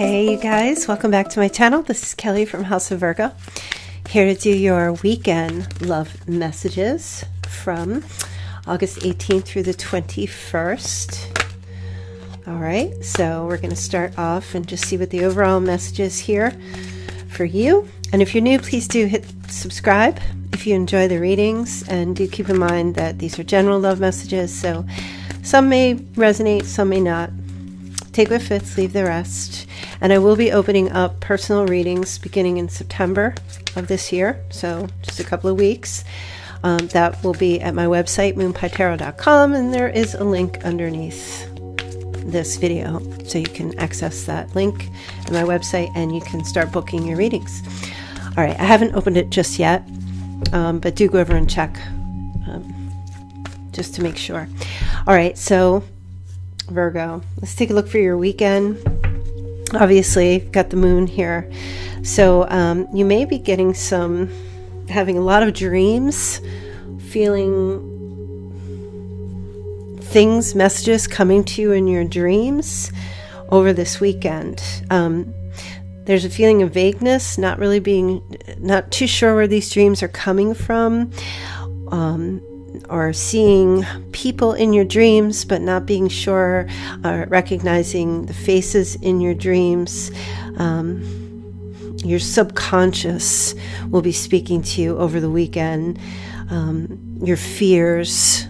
Hey, you guys, welcome back to my channel. This is Kelly from House of Virgo, here to do your weekend love messages from August 18th through the 21st. All right, so we're going to start off and just see what the overall message is here for you. And if you're new, please do hit subscribe if you enjoy the readings. And do keep in mind that these are general love messages, so some may resonate, some may not. Take what fits, leave the rest. And I will be opening up personal readings beginning in September of this year, so just a couple of weeks. Um, that will be at my website, moonpietarot.com, and there is a link underneath this video so you can access that link at my website and you can start booking your readings. All right, I haven't opened it just yet, um, but do go over and check um, just to make sure. All right, so Virgo, let's take a look for your weekend. Obviously, got the moon here, so um, you may be getting some, having a lot of dreams, feeling things, messages coming to you in your dreams over this weekend. Um, there's a feeling of vagueness, not really being, not too sure where these dreams are coming from, um, or seeing people in your dreams, but not being sure, or recognizing the faces in your dreams. Um, your subconscious will be speaking to you over the weekend. Um, your fears,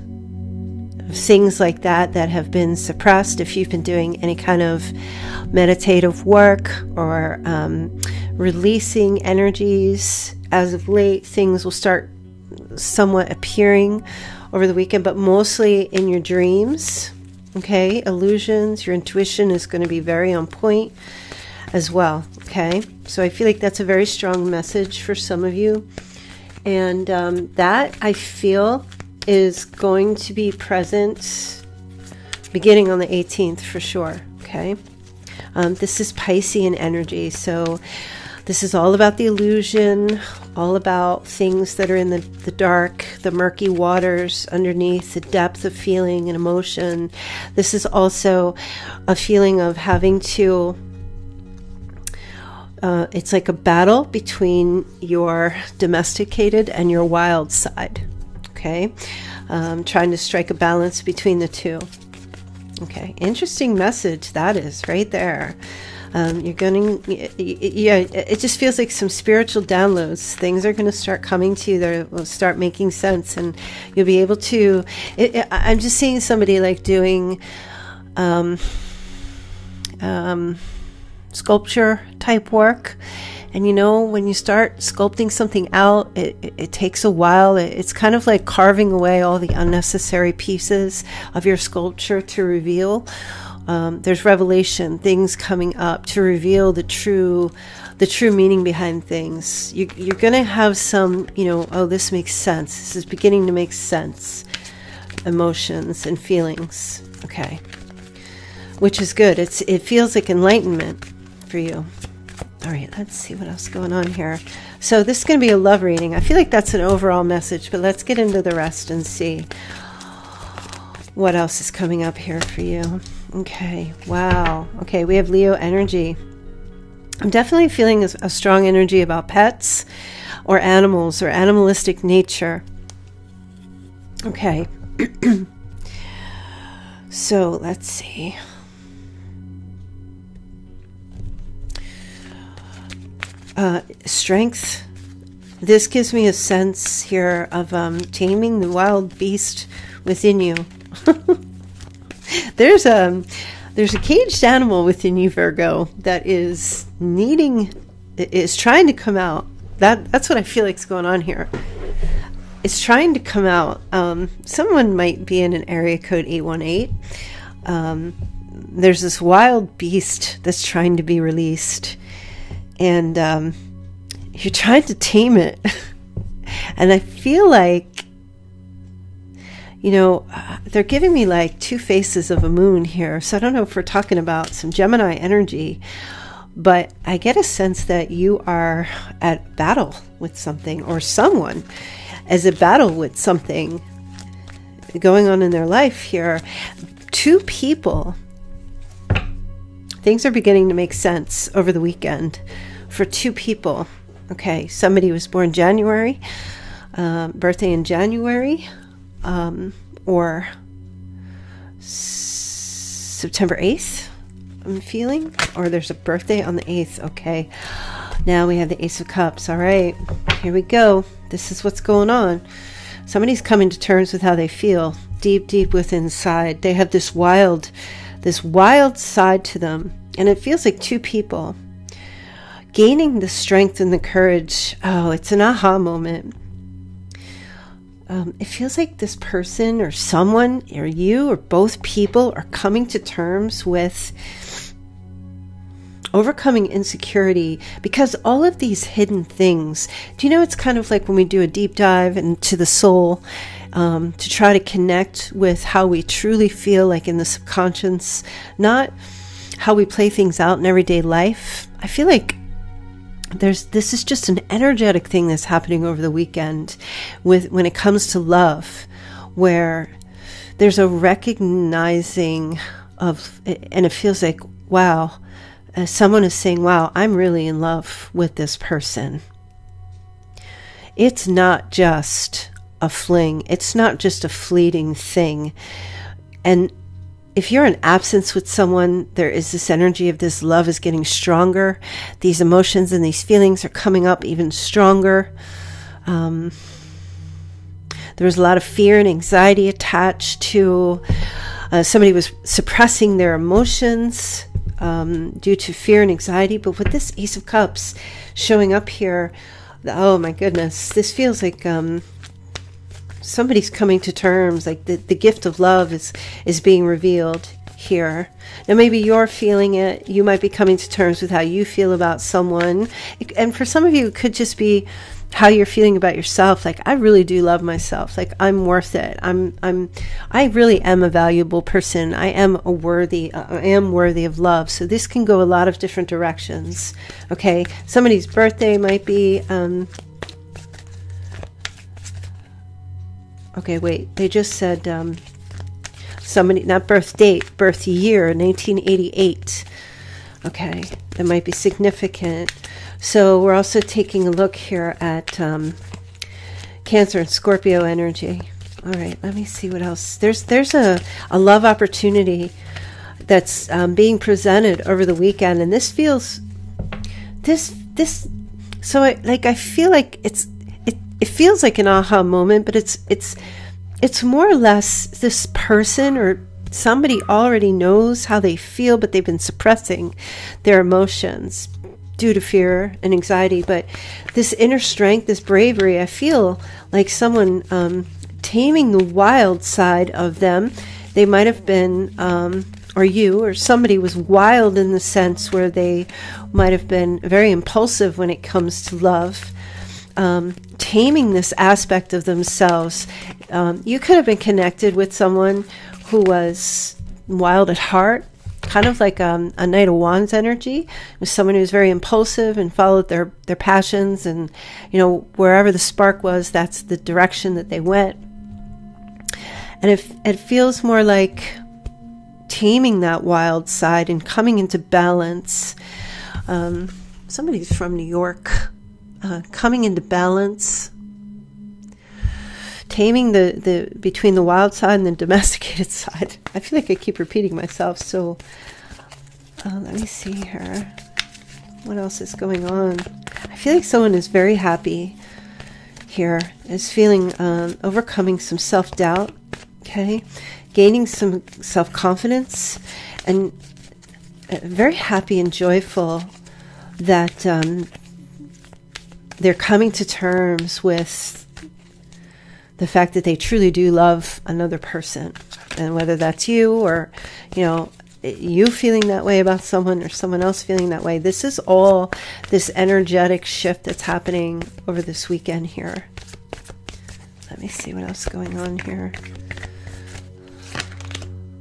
things like that that have been suppressed if you've been doing any kind of meditative work or um, releasing energies as of late things will start somewhat appearing over the weekend but mostly in your dreams okay illusions your intuition is going to be very on point as well okay so i feel like that's a very strong message for some of you and um, that i feel is going to be present beginning on the 18th for sure. Okay. Um, this is Piscean energy. So this is all about the illusion, all about things that are in the, the dark, the murky waters underneath, the depth of feeling and emotion. This is also a feeling of having to. Uh, it's like a battle between your domesticated and your wild side okay? Um, trying to strike a balance between the two. Okay, interesting message that is right there. Um, you're going to, yeah, it just feels like some spiritual downloads. Things are going to start coming to you that will start making sense, and you'll be able to. It, I'm just seeing somebody like doing um, um, sculpture type work and you know, when you start sculpting something out, it, it, it takes a while. It, it's kind of like carving away all the unnecessary pieces of your sculpture to reveal. Um, there's revelation, things coming up to reveal the true, the true meaning behind things. You, you're going to have some, you know, oh, this makes sense. This is beginning to make sense. Emotions and feelings. Okay, which is good. It's it feels like enlightenment for you. All right, let's see what else is going on here. So this is going to be a love reading. I feel like that's an overall message, but let's get into the rest and see what else is coming up here for you. Okay, wow. Okay, we have Leo energy. I'm definitely feeling a, strong energy about pets or animals or animalistic nature. Okay. so let's see. uh, strength. This gives me a sense here of um, taming the wild beast within you. there's a there's a caged animal within you, Virgo, that is needing is trying to come out. That that's what I feel like is going on here. It's trying to come out. Um, someone might be in an area code eight one eight. Um, there's this wild beast that's trying to be released and um, you're trying to tame it. and I feel like, you know, they're giving me like two faces of a moon here. So I don't know if we're talking about some Gemini energy, but I get a sense that you are at battle with something or someone as a battle with something going on in their life here. Two people things are beginning to make sense over the weekend for two people. Okay, somebody was born January, um, birthday in January, um, or September 8th, I'm feeling, or there's a birthday on the 8th. Okay, now we have the Ace of Cups. All right, here we go. This is what's going on. Somebody's coming to terms with how they feel deep, deep within inside. They have this wild, this wild side to them, and it feels like two people gaining the strength and the courage. Oh, it's an aha moment. Um, it feels like this person or someone or you or both people are coming to terms with overcoming insecurity because all of these hidden things do you know it's kind of like when we do a deep dive into the soul um, to try to connect with how we truly feel like in the subconscious not how we play things out in everyday life. I feel like there's this is just an energetic thing that's happening over the weekend with when it comes to love where there's a recognizing of and it feels like wow uh, someone is saying wow i'm really in love with this person. It's not just a fling. It's not just a fleeting thing. And if you're in absence with someone, there is this energy of this love is getting stronger. These emotions and these feelings are coming up even stronger. Um, there was a lot of fear and anxiety attached to uh, somebody was suppressing their emotions um, due to fear and anxiety. But with this Ace of Cups showing up here, oh my goodness, this feels like um, somebody's coming to terms like the, the gift of love is is being revealed here. Now maybe you're feeling it. You might be coming to terms with how you feel about someone. And for some of you it could just be how you're feeling about yourself. Like i really do love myself. Like i'm worth it. I'm i'm i really am a valuable person. I am a worthy i am worthy of love. So this can go a lot of different directions okay? Somebody's birthday might be um, Okay, wait. They just said um, somebody, not birth date, birth year, 1988. Okay, that might be significant. So we're also taking a look here at um, Cancer and Scorpio energy. All right, let me see what else. There's there's a, a love opportunity that's um, being presented over the weekend, and this feels this this. So I like I feel like it's it feels like an aha moment, but it's it's it's more or less this person or somebody already knows how they feel, but they've been suppressing their emotions due to fear and anxiety. But this inner strength, this bravery, I feel like someone um, taming the wild side of them. They might have been, um, or you, or somebody was wild in the sense where they might have been very impulsive when it comes to love um, taming this aspect of themselves. Um, you could have been connected with someone who was wild at heart, kind of like um, a Knight of Wands energy, with someone who's very impulsive and followed their, their passions, and you know wherever the spark was, that's the direction that they went. And it, it feels more like taming that wild side and coming into balance. Um, somebody's from New York uh, coming into balance, taming the, the between the wild side and the domesticated side. I feel like I keep repeating myself. So uh, let me see here. What else is going on? I feel like someone is very happy here, is feeling um, overcoming some self doubt, okay, gaining some self confidence, and uh, very happy and joyful that um, they're coming to terms with the fact that they truly do love another person. And whether that's you or you know you feeling that way about someone or someone else feeling that way this is all this energetic shift that's happening over this weekend here. Let me see what else is going on here.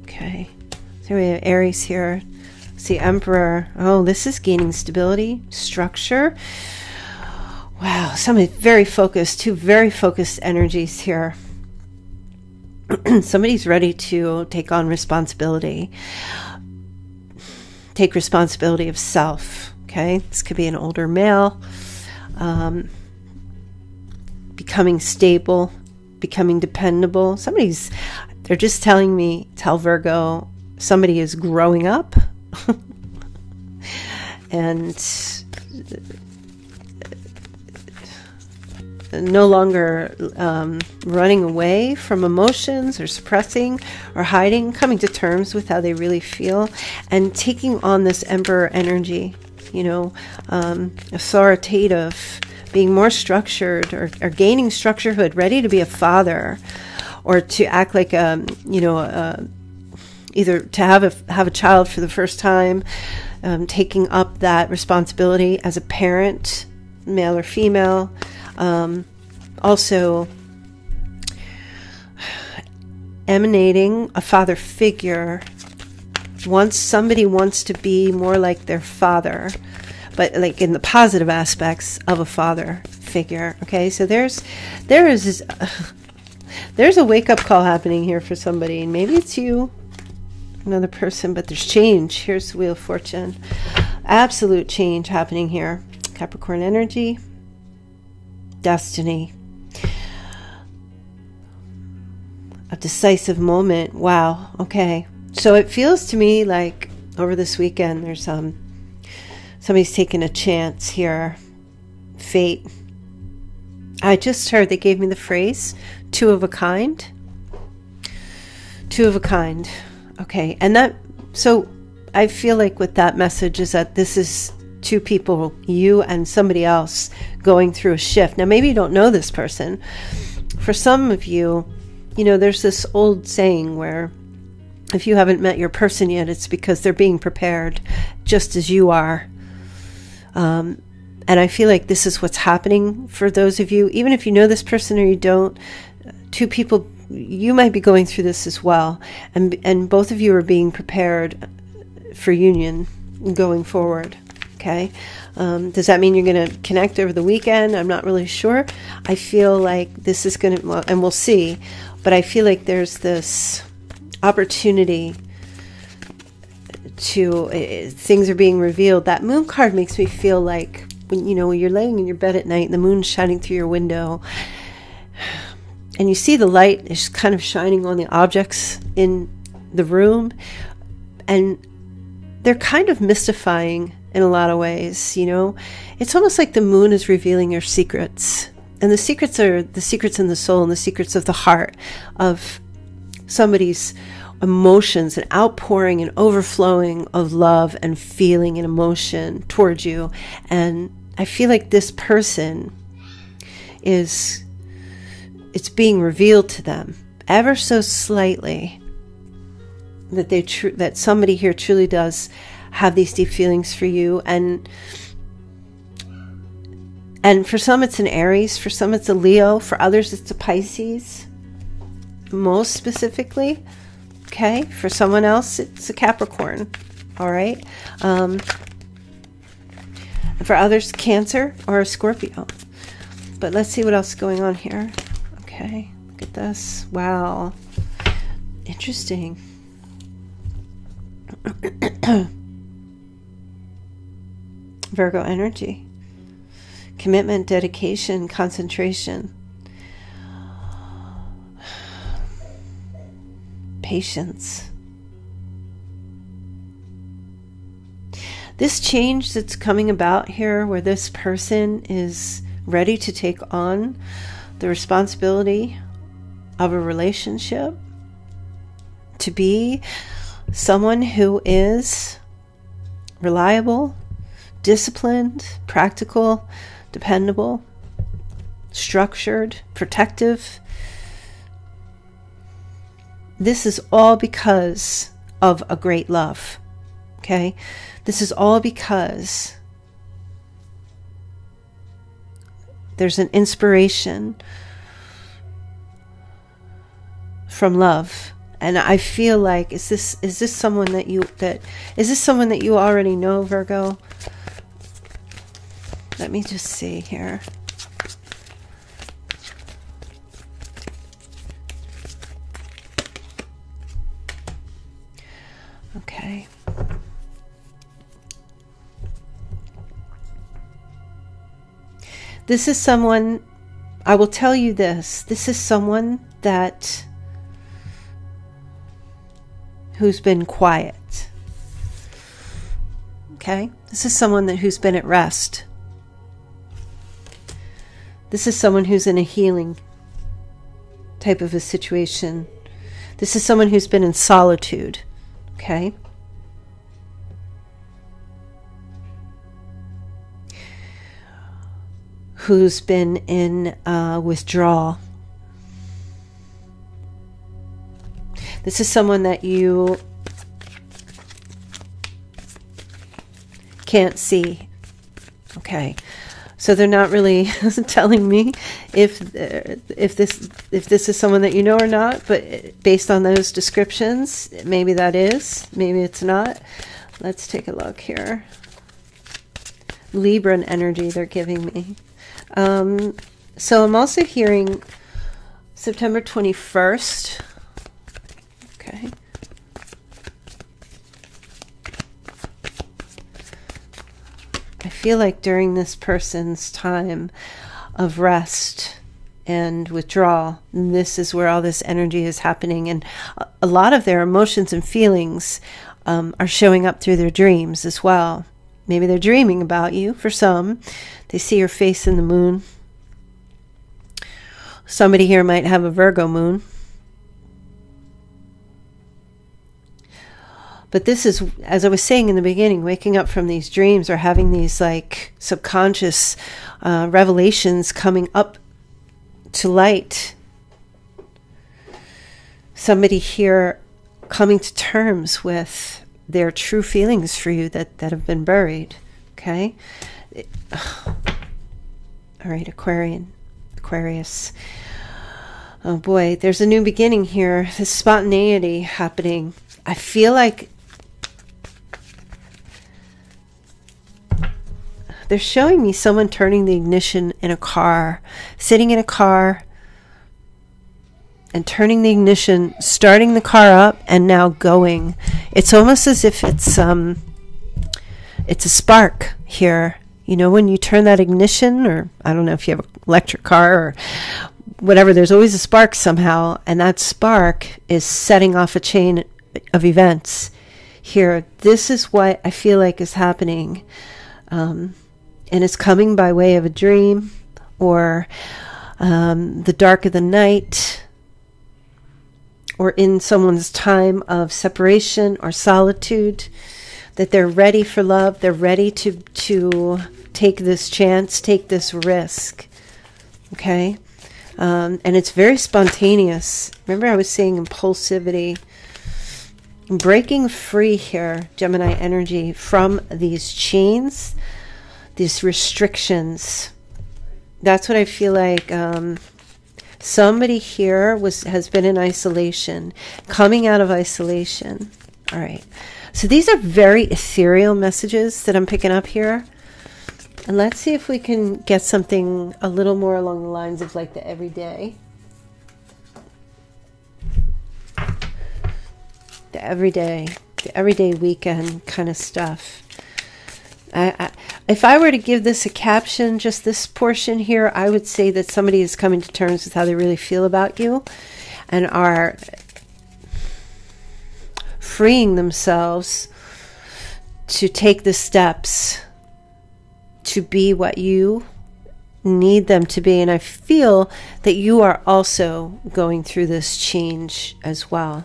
Okay. So we have aries here. See emperor. Oh this is gaining stability structure Wow, somebody very focused, two very focused energies here. Somebody's ready to take on responsibility, take responsibility of self. Okay, this could be an older male, um, becoming stable, becoming dependable. Somebody's, they're just telling me, tell Virgo, somebody is growing up and no longer um, running away from emotions or suppressing or hiding, coming to terms with how they really feel, and taking on this emperor energy, you know, um, authoritative, being more structured or, or gaining structurehood, ready to be a father or to act like a, you know, a, either to have a, have a child for the first time, um, taking up that responsibility as a parent, male or female um, also, emanating a father figure. Once somebody wants to be more like their father, but like in the positive aspects of a father figure. Okay, so there's there is there's a wake up call happening here for somebody, and maybe it's you, another person, but there's change. Here's the Wheel of Fortune, absolute change happening here. Capricorn energy destiny. A decisive moment. Wow. Okay. So it feels to me like over this weekend there's um somebody's taking a chance here. Fate. I just heard they gave me the phrase two of a kind. Two of a kind. Okay. And that so I feel like with that message is that this is two people, you and somebody else, going through a shift. Now, maybe you don't know this person. For some of you, you know, there's this old saying where if you haven't met your person yet, it's because they're being prepared just as you are. Um, and I feel like this is what's happening for those of you, even if you know this person or you don't, two people, you might be going through this as well. And, and both of you are being prepared for union going forward. Okay. Um, does that mean you're going to connect over the weekend? I'm not really sure. I feel like this is going to, well, and we'll see, but I feel like there's this opportunity to, uh, things are being revealed. That moon card makes me feel like when, you know, you're laying in your bed at night and the moon's shining through your window and you see the light is kind of shining on the objects in the room and they're kind of mystifying in a lot of ways, you know. It's almost like the moon is revealing your secrets. And the secrets are the secrets in the soul and the secrets of the heart of somebody's emotions and outpouring and overflowing of love and feeling and emotion towards you. And I feel like this person is it's being revealed to them ever so slightly that they tr- that somebody here truly does have these deep feelings for you and and for some it's an Aries, for some it's a Leo, for others it's a Pisces. Most specifically, okay? For someone else it's a Capricorn. All right? Um for others Cancer or a Scorpio. But let's see what else is going on here. Okay. Look at this. Wow. Interesting. Virgo energy. Commitment, dedication, concentration, patience. This change that's coming about here, where this person is ready to take on the responsibility of a relationship, to be someone who is reliable, disciplined, practical, dependable, structured, protective. This is all because of a great love. Okay? This is all because there's an inspiration from love and i feel like is this is this someone that you that is this someone that you already know virgo let me just see here. Okay. This is someone, I will tell you this, this is someone that who's been quiet. Okay? This is someone that who's been at rest. This is someone who's in a healing type of a situation. This is someone who's been in solitude. Okay? Who's been in uh, withdrawal. This is someone that you can't see. Okay. So they're not really telling me if uh, if this if this is someone that you know or not, but based on those descriptions, maybe that is, maybe it's not. Let's take a look here. Libran energy they're giving me. Um, so I'm also hearing September 21st. Okay. Feel like during this person's time of rest and withdrawal, this is where all this energy is happening. And a lot of their emotions and feelings um, are showing up through their dreams as well. Maybe they're dreaming about you for some. They see your face in the moon. Somebody here might have a Virgo moon. But this is, as I was saying in the beginning, waking up from these dreams or having these like subconscious uh, revelations coming up to light. Somebody here coming to terms with their true feelings for you that, that have been buried. Okay? All right, Aquarian, Aquarius. Oh boy, there's a new beginning here. This spontaneity happening. I feel like they're showing me someone turning the ignition in a car, sitting in a car and turning the ignition, starting the car up and now going. It's almost as if it's um it's a spark here. You know, when you turn that ignition or I don't know if you have an electric car or whatever, there's always a spark somehow, and that spark is setting off a chain of events here. This is what I feel like is happening. Um, and it's coming by way of a dream or um, the dark of the night or in someone's time of separation or solitude that they're ready for love they're ready to to take this chance take this risk okay? Um, and it's very spontaneous. Remember i was saying impulsivity? Breaking free here gemini energy from these chains these restrictions. That's what I feel like. Um, somebody here was has been in isolation, coming out of isolation. All right. So these are very ethereal messages that I'm picking up here. And let's see if we can get something a little more along the lines of like the everyday. The everyday, the everyday weekend kind of stuff. I, if I were to give this a caption, just this portion here, I would say that somebody is coming to terms with how they really feel about you and are freeing themselves to take the steps to be what you need them to be. And I feel that you are also going through this change as well.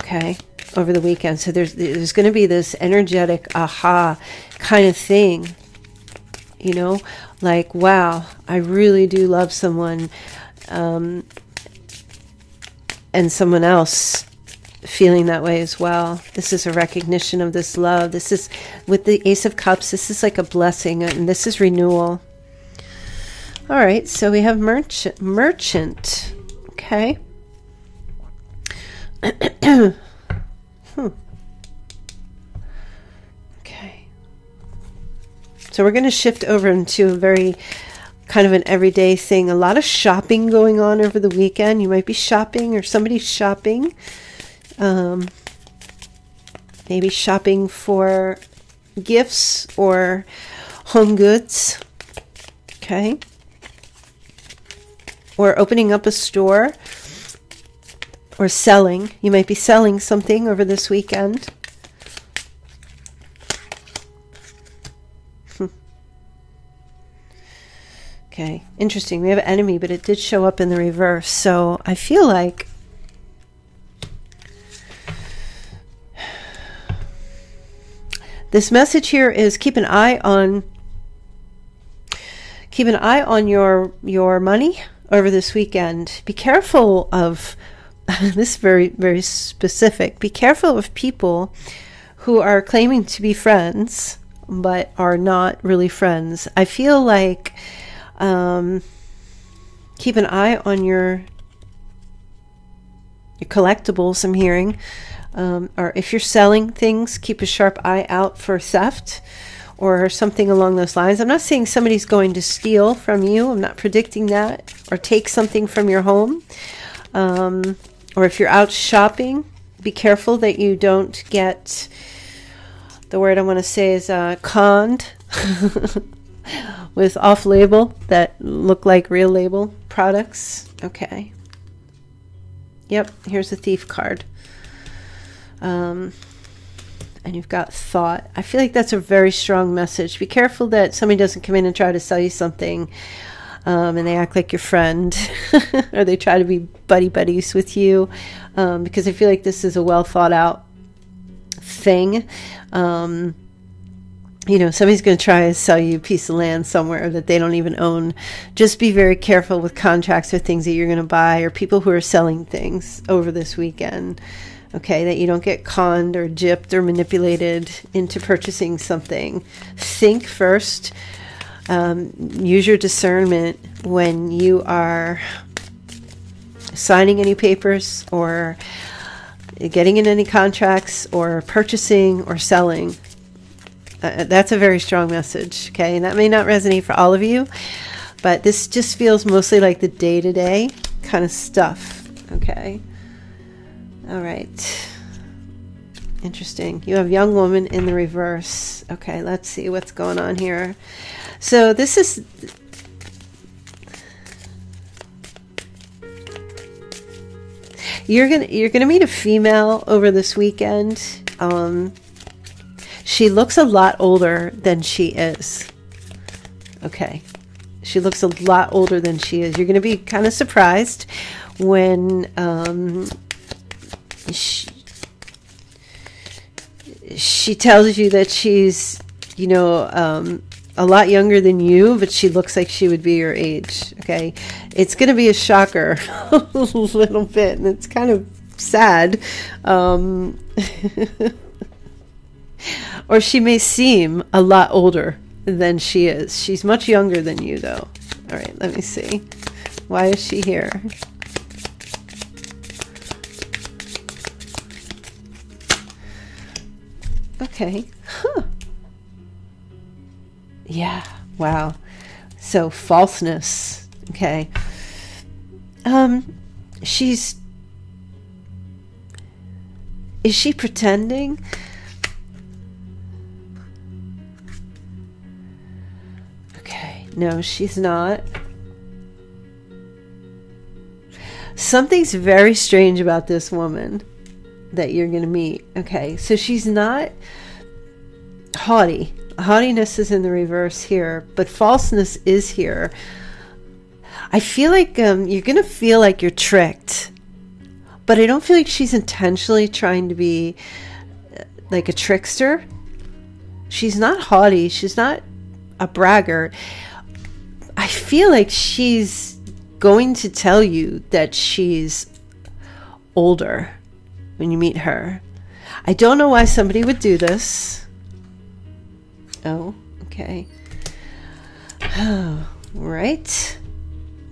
Okay over the weekend. So there's there's going to be this energetic aha kind of thing. You know, like wow, I really do love someone, um, and someone else feeling that way as well. This is a recognition of this love. This is with the Ace of Cups. This is like a blessing, and this is renewal. All right, so we have merchant. Merchant. Okay. So we're going to shift over into a very kind of an everyday thing. A lot of shopping going on over the weekend. You might be shopping or somebody's shopping. Um, maybe shopping for gifts or home goods. Okay. Or opening up a store or selling. You might be selling something over this weekend. Okay, interesting. We have an enemy, but it did show up in the reverse. So I feel like this message here is keep an eye on keep an eye on your your money over this weekend. Be careful of this very very specific. Be careful of people who are claiming to be friends but are not really friends. I feel like um, keep an eye on your your collectibles. I'm hearing, um, or if you're selling things, keep a sharp eye out for theft or something along those lines. I'm not saying somebody's going to steal from you. I'm not predicting that or take something from your home. Um, or if you're out shopping, be careful that you don't get the word I want to say is uh, conned with off label that look like real label products. Okay. Yep, here's a thief card. Um, and you've got thought. I feel like that's a very strong message. Be careful that somebody doesn't come in and try to sell you something um, and they act like your friend or they try to be buddy buddies with you um, because I feel like this is a well thought out thing. Um, you know, somebody's going to try to sell you a piece of land somewhere that they don't even own. Just be very careful with contracts or things that you're going to buy or people who are selling things over this weekend okay, that you don't get conned or gypped or manipulated into purchasing something. Think first, um, use your discernment when you are signing any papers or getting in any contracts or purchasing or selling. Uh, that's a very strong message, okay? And that may not resonate for all of you, but this just feels mostly like the day to day kind of stuff, okay? All right. Interesting. You have young woman in the reverse. Okay, let's see what's going on here. So this is you're gonna you're gonna meet a female over this weekend. Um, she looks a lot older than she is. Okay, she looks a lot older than she is. You're gonna be kind of surprised when um, she, she tells you that she's, you know, um, a lot younger than you, but she looks like she would be your age. Okay. It's going to be a shocker a little bit, and it's kind of sad. Um, or she may seem a lot older than she is. She's much younger than you, though. All right, let me see. Why is she here? Okay. Huh. Yeah. Wow. So falseness. Okay. Um she's Is she pretending? No, she's not. Something's very strange about this woman that you're going to meet. Okay, so she's not haughty. Haughtiness is in the reverse here, but falseness is here. I feel like um, you're going to feel like you're tricked, but I don't feel like she's intentionally trying to be uh, like a trickster. She's not haughty. She's not a braggart. I feel like she's going to tell you that she's older when you meet her. I don't know why somebody would do this. Oh, okay. Oh, right.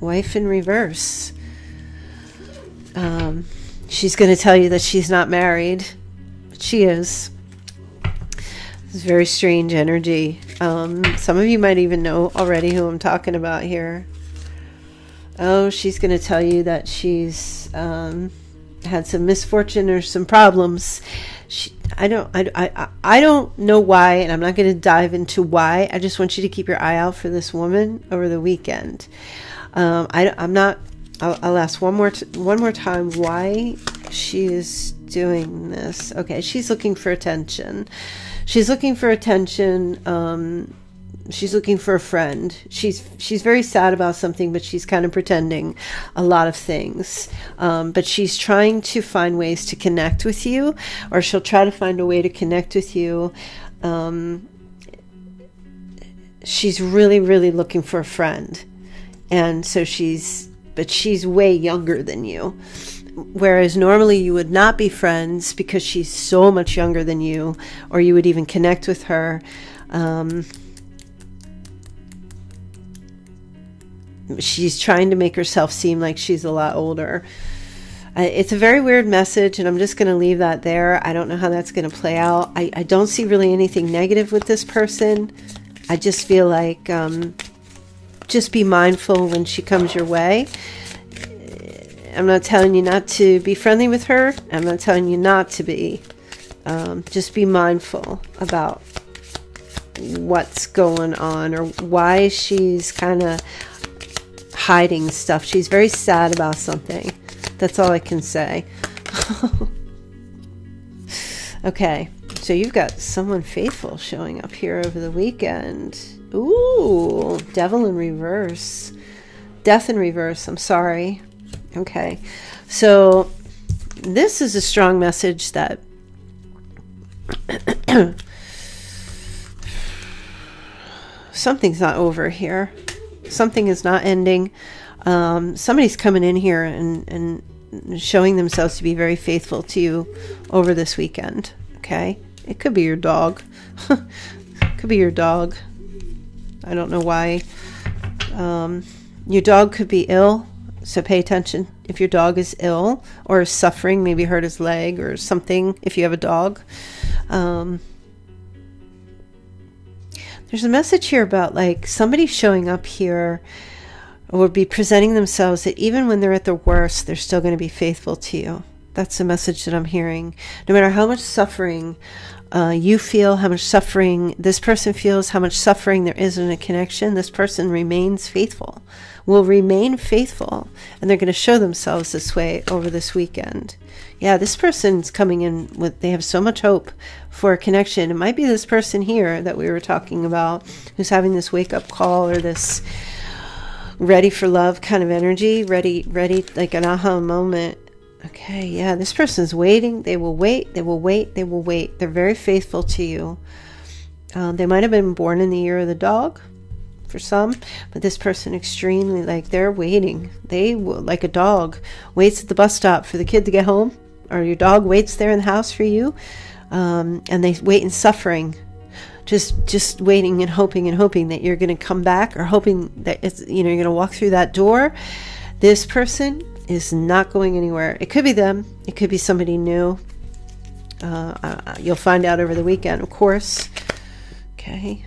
Wife in reverse. Um, she's going to tell you that she's not married, but she is. It's very strange energy. Um, some of you might even know already who I'm talking about here. Oh, she's going to tell you that she's um, had some misfortune or some problems. She, I don't, I, I, I don't know why, and I'm not going to dive into why. I just want you to keep your eye out for this woman over the weekend. Um, I, I'm not. I'll, I'll ask one more, one more time why she is doing this. Okay, she's looking for attention. She's looking for attention. Um, she's looking for a friend. She's she's very sad about something, but she's kind of pretending a lot of things. Um, but she's trying to find ways to connect with you, or she'll try to find a way to connect with you. Um, she's really really looking for a friend, and so she's but she's way younger than you. Whereas normally you would not be friends because she's so much younger than you, or you would even connect with her. Um, she's trying to make herself seem like she's a lot older. It's a very weird message, and I'm just going to leave that there. I don't know how that's going to play out. I, I, don't see really anything negative with this person. I just feel like um, just be mindful when she comes your way. I'm not telling you not to be friendly with her. I'm not telling you not to be. Um, just be mindful about what's going on or why she's kind of hiding stuff. She's very sad about something. That's all I can say. okay, so you've got someone faithful showing up here over the weekend. Ooh, devil in reverse. Death in reverse, I'm sorry. Okay, so this is a strong message that something's not over here something is not ending. Um, somebody's coming in here and, and showing themselves to be very faithful to you over this weekend. Okay. It could be your dog. could be your dog. I don't know why. Um, your dog could be ill, so pay attention if your dog is ill or is suffering, maybe hurt his leg or something. If you have a dog, um, there's a message here about like somebody showing up here or be presenting themselves that even when they're at their worst, they're still going to be faithful to you. That's the message that I'm hearing. No matter how much suffering uh, you feel, how much suffering this person feels, how much suffering there is in a connection, this person remains faithful, will remain faithful, and they're going to show themselves this way over this weekend. Yeah, this person's coming in with, they have so much hope for a connection. It might be this person here that we were talking about who's having this wake up call or this ready for love kind of energy, ready, ready, like an aha moment Okay, yeah, this person's waiting. They will wait. They will wait. They will wait. They're very faithful to you. Uh, they might have been born in the year of the dog for some, but this person extremely like they're waiting. They will, like a dog waits at the bus stop for the kid to get home, or your dog waits there in the house for you, um, and they wait in suffering just just waiting and hoping and hoping that you're going to come back or hoping that it's you know you're going to walk through that door this person is not going anywhere. It could be them, it could be somebody new. Uh, uh, you'll find out over the weekend, of course. Okay.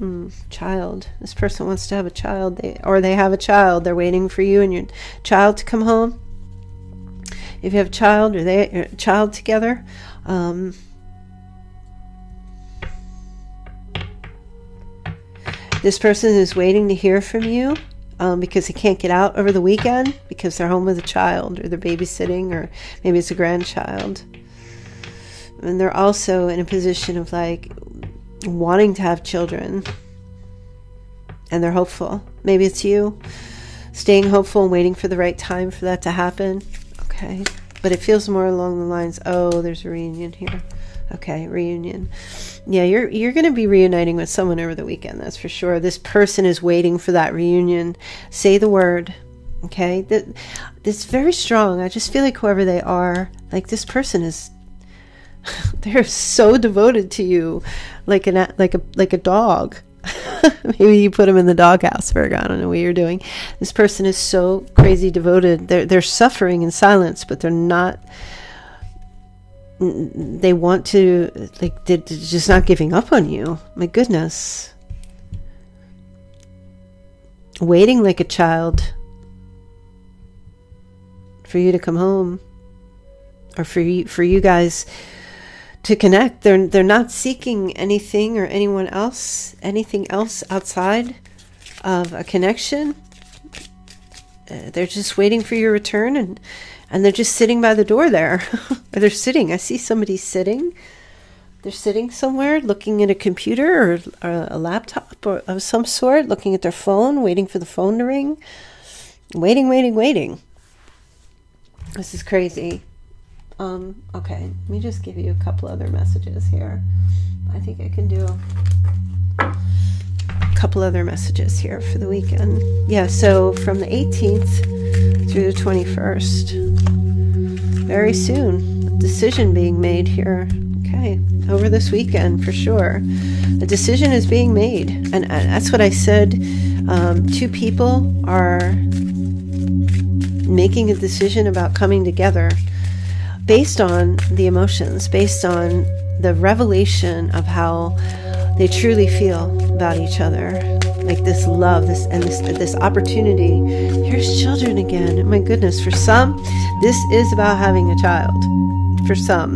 Mm, child. This person wants to have a child, they, or they have a child. They're waiting for you and your child to come home. If you have a child or they a child together, um, this person is waiting to hear from you um, because they can't get out over the weekend because they're home with a child or they're babysitting or maybe it's a grandchild. And they're also in a position of like wanting to have children and they're hopeful. Maybe it's you staying hopeful and waiting for the right time for that to happen. Okay. But it feels more along the lines oh, there's a reunion here. Okay, reunion. Yeah, you're you're going to be reuniting with someone over the weekend. That's for sure. This person is waiting for that reunion. Say the word. Okay, that this very strong. I just feel like whoever they are, like this person is, they're so devoted to you, like an like a like a dog. Maybe you put them in the doghouse, Virgo. I don't know what you're doing. This person is so crazy devoted. They're they're suffering in silence, but they're not they want to like they're just not giving up on you my goodness waiting like a child for you to come home or for you, for you guys to connect. They're they're not seeking anything or anyone else, anything else outside of a connection. Uh, they're just waiting for your return, and and they're just sitting by the door there. or they're sitting. I see somebody sitting. They're sitting somewhere, looking at a computer or, or a laptop or of some sort, looking at their phone, waiting for the phone to ring, waiting, waiting, waiting. This is crazy. Um, okay, let me just give you a couple other messages here. I think I can do couple other messages here for the weekend. Yeah, so from the 18th through the 21st, very soon, decision being made here. Okay, over this weekend for sure. A decision is being made, and, and that's what I said. Um, two people are making a decision about coming together based on the emotions, based on the revelation of how they truly feel about each other. Like this love, this and this this opportunity. Here's children again. My goodness, for some, this is about having a child. For some.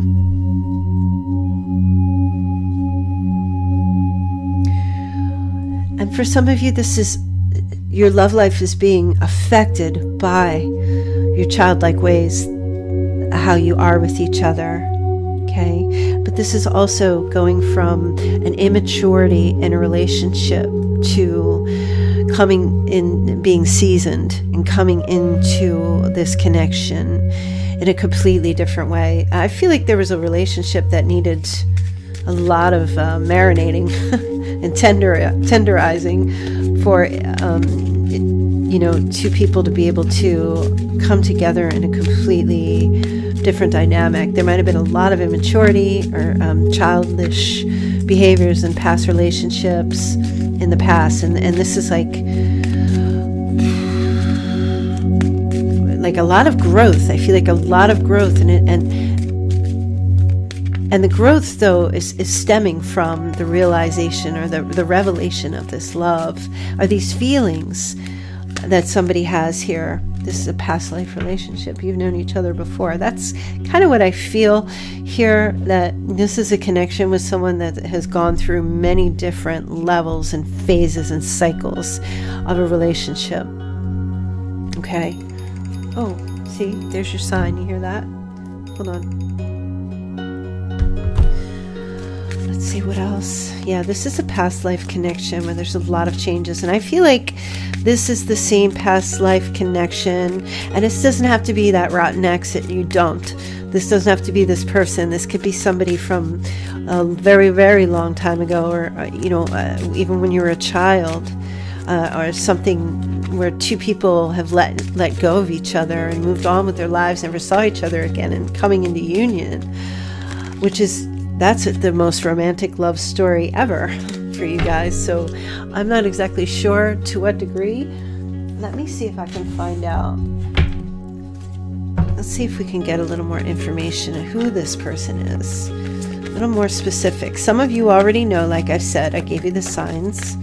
And for some of you, this is your love life is being affected by your childlike ways, how you are with each other. Okay. But this is also going from an immaturity in a relationship to coming in, being seasoned and coming into this connection in a completely different way. I feel like there was a relationship that needed a lot of uh, marinating and tender tenderizing for um, you know two people to be able to come together in a completely different dynamic. There might have been a lot of immaturity or um, childish behaviors in past relationships in the past, and and this is like like a lot of growth. I feel like a lot of growth, and and and the growth, though, is, is stemming from the realization or the, the revelation of this love, or these feelings that somebody has here. This is a past life relationship. You've known each other before. That's kind of what I feel here that this is a connection with someone that has gone through many different levels and phases and cycles of a relationship. Okay. Oh, see, there's your sign. You hear that? Hold on. Let's see what else. Yeah, this is a past life connection where there's a lot of changes. And I feel like this is the same past life connection. And this doesn't have to be that rotten exit. You don't. This doesn't have to be this person. This could be somebody from a very, very long time ago, or, uh, you know, uh, even when you were a child, uh, or something where two people have let, let go of each other and moved on with their lives, never saw each other again, and coming into union, which is that's the most romantic love story ever for you guys. So I'm not exactly sure to what degree. Let me see if I can find out. Let's see if we can get a little more information on who this person is. A little more specific. Some of you already know, like I said, I gave you the signs.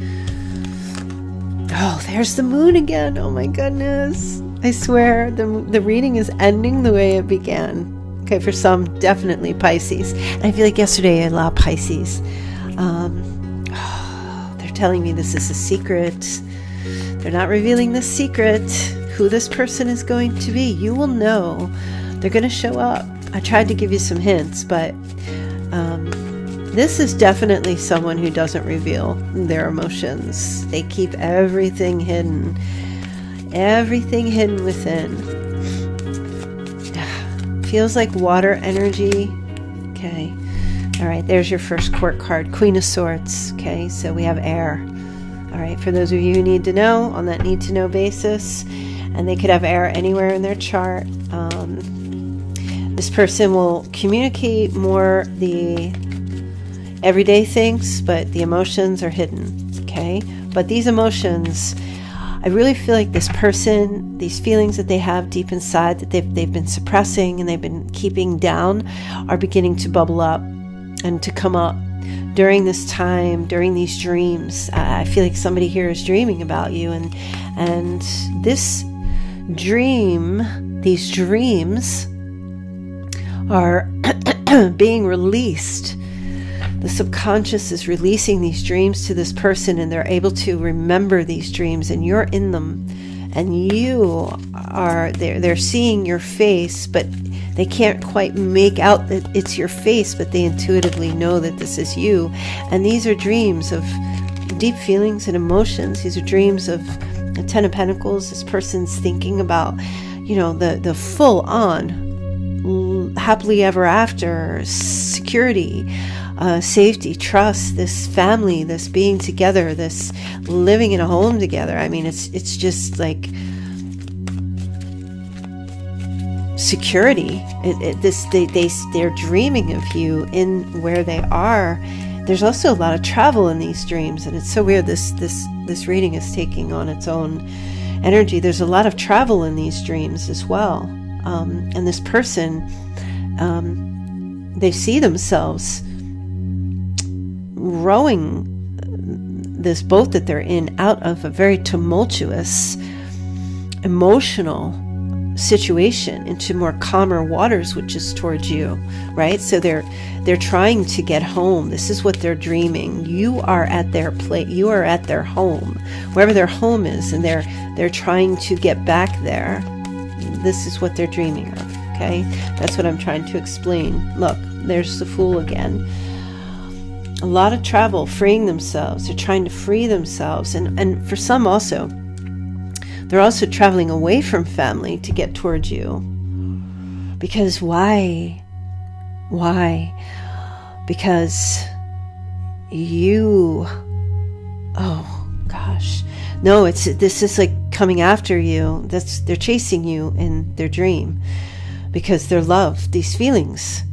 Oh, there's the moon again. Oh my goodness. I swear the, the reading is ending the way it began. Okay, for some, definitely Pisces. And I feel like yesterday I allowed Pisces. Um, they're telling me this is a secret. They're not revealing the secret, who this person is going to be. You will know. They're going to show up. I tried to give you some hints, but um, this is definitely someone who doesn't reveal their emotions. They keep everything hidden, everything hidden within feels like water energy. Okay. All right, there's your first court card, Queen of Swords. Okay, so we have air. All right, for those of you who need to know on that need to know basis, and they could have air anywhere in their chart. Um, this person will communicate more the everyday things, but the emotions are hidden. Okay, but these emotions I really feel like this person, these feelings that they have deep inside that they've, they've been suppressing and they've been keeping down, are beginning to bubble up and to come up during this time, during these dreams. I feel like somebody here is dreaming about you, and and this dream, these dreams, are being released. The subconscious is releasing these dreams to this person, and they're able to remember these dreams, and you're in them. And you are they're, they're seeing your face, but they can't quite make out that it's your face, but they intuitively know that this is you. And these are dreams of deep feelings and emotions. These are dreams of the Ten of Pentacles. This person's thinking about, you know, the, the full on happily ever after security. Uh, safety, trust, this family, this being together, this living in a home together. I mean, it's it's just like security. It, it, this they they they're dreaming of you in where they are. There's also a lot of travel in these dreams, and it's so weird. This this this reading is taking on its own energy. There's a lot of travel in these dreams as well, um, and this person, um, they see themselves rowing this boat that they're in out of a very tumultuous, emotional situation into more calmer waters which is towards you right? So they're they're trying to get home. This is what they're dreaming. You are at their place you are at their home wherever their home is and they're they're trying to get back there. This is what they're dreaming of okay? That's what i'm trying to explain. Look there's the fool again a lot of travel freeing themselves they're trying to free themselves and and for some also they're also traveling away from family to get towards you. Because why? Why? Because you. Oh, gosh. No, it's this is like coming after you. That's they're chasing you in their dream because they're love, these feelings.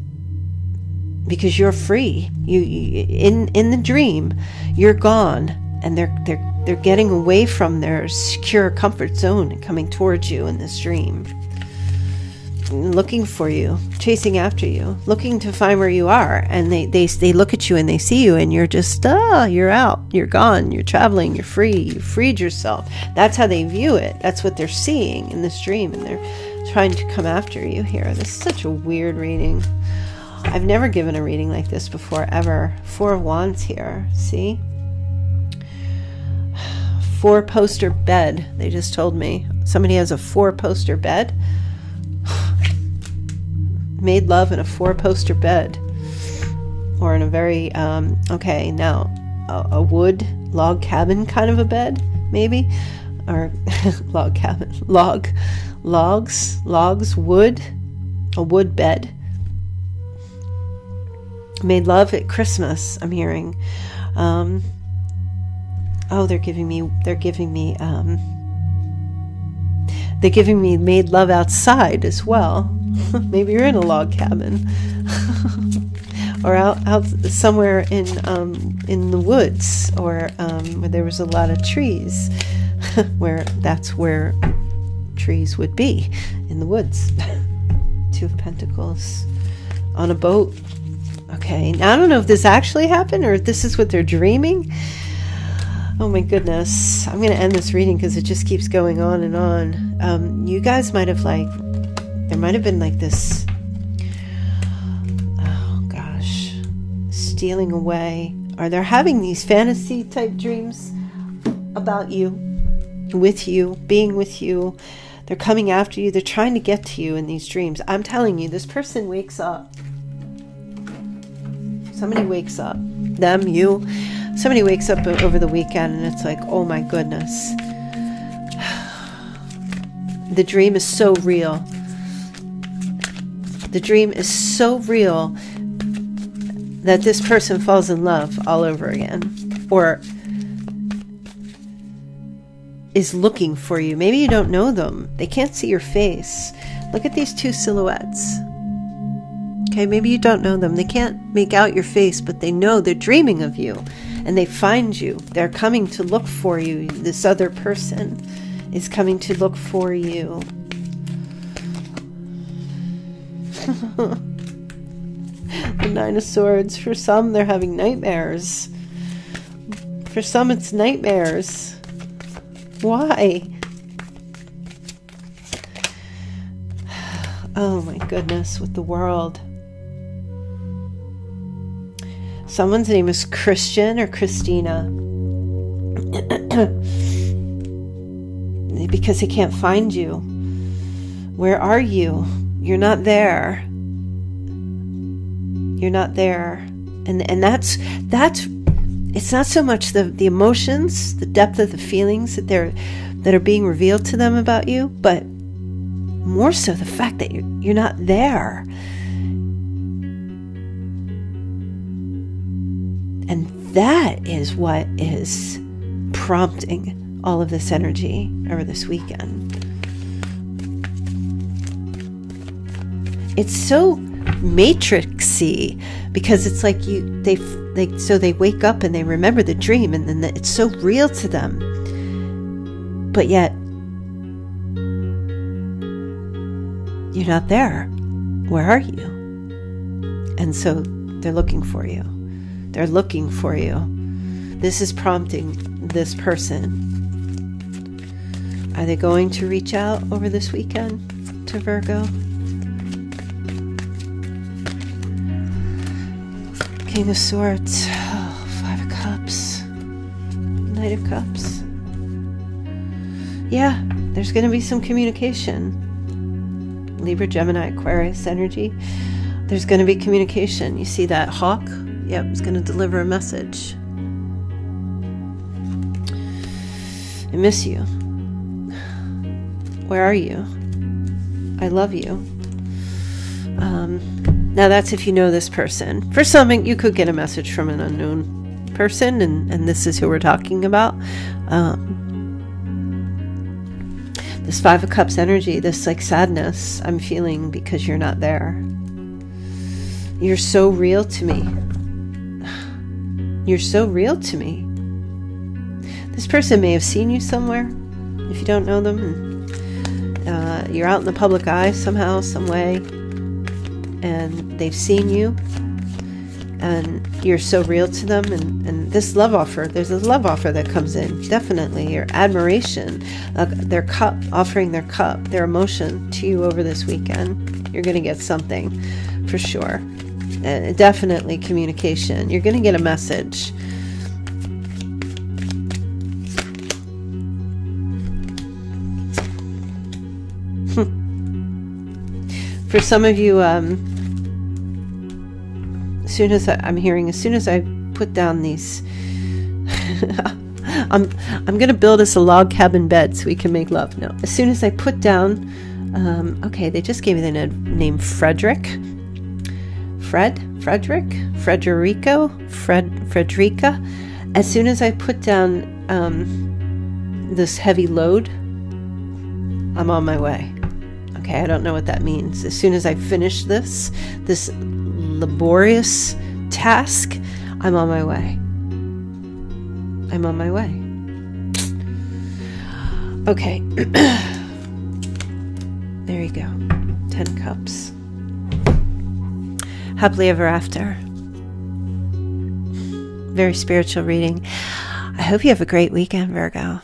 Because you're free. You, you in in the dream, you're gone and they're they're they're getting away from their secure comfort zone and coming towards you in this dream. Looking for you, chasing after you, looking to find where you are. And they, they, they look at you and they see you, and you're just, ah, you're out, you're gone, you're traveling, you're free, you freed yourself. That's how they view it. That's what they're seeing in this dream, and they're trying to come after you here. This is such a weird reading. I've never given a reading like this before, ever. Four of Wands here. See? four poster bed. They just told me somebody has a four poster bed. Made love in a four poster bed. Or in a very, um, okay, now a, a wood log cabin kind of a bed, maybe? Or log cabin, log, logs, logs, wood, a wood bed. Made love at Christmas, I'm hearing. Um, oh, they're giving me, they're giving me, um, they're giving me made love outside as well. Maybe you're in a log cabin. or out, out somewhere in um, in the woods, or um, where there was a lot of trees, where that's where trees would be in the woods. Two of Pentacles on a boat. Okay, now I don't know if this actually happened or if this is what they're dreaming. Oh my goodness. I'm going to end this reading because it just keeps going on and on. Um, you guys might have, like, there might have been like this, oh gosh, stealing away. Are they're having these fantasy type dreams about you, with you, being with you. They're coming after you. They're trying to get to you in these dreams. I'm telling you, this person wakes up. Somebody wakes up. Them, you somebody wakes up over the weekend and it's like, oh my goodness. The dream is so real. The dream is so real that this person falls in love all over again or is looking for you. Maybe you don't know them, they can't see your face. Look at these two silhouettes. Okay, maybe you don't know them. They can't make out your face, but they know they're dreaming of you and they find you. They're coming to look for you. This other person is coming to look for you. the Nine of Swords. For some, they're having nightmares. For some, it's nightmares. Why? Oh my goodness, with the world. Someone's name is Christian or Christina. because he can't find you. Where are you? You're not there. You're not there. And and that's that's it's not so much the the emotions, the depth of the feelings that they're that are being revealed to them about you, but more so the fact that you're you're not there. And that is what is prompting all of this energy over this weekend. It's so matrixy because it's like you they they so they wake up and they remember the dream and then it's so real to them. But yet you're not there. Where are you? And so they're looking for you. They're looking for you. This is prompting this person are they going to reach out over this weekend to Virgo? King of Swords, oh, Five of Cups, Knight of Cups. Yeah, there's going to be some communication. Libra, Gemini, Aquarius energy. There's going to be communication. You see that hawk? Yep, it's going to deliver a message. I miss you. Where are you? I love you. Um, now, that's if you know this person. For some, you could get a message from an unknown person, and, and this is who we're talking about. Um, this Five of Cups energy, this like sadness I'm feeling because you're not there. You're so real to me. You're so real to me. This person may have seen you somewhere if you don't know them uh, you're out in the public eye somehow, some way, and they've seen you, and you're so real to them. And, and this love offer, there's a love offer that comes in, definitely. Your admiration, uh, their cup, offering their cup, their emotion to you over this weekend. You're going to get something for sure. Uh, definitely communication. You're going to get a message for some of you, um, as soon as I, I'm hearing, as soon as I put down these, I'm I'm gonna build us a log cabin bed so we can make love. No, as soon as I put down, um, okay, they just gave me the name Frederick, Fred, Frederick, Frederico, Fred, Frederica. As soon as I put down um, this heavy load, I'm on my way. Okay, I don't know what that means. As soon as I finish this, this laborious task, I'm on my way. I'm on my way. Okay. there you go. Ten cups. Happily ever after. Very spiritual reading. I hope you have a great weekend, Virgo.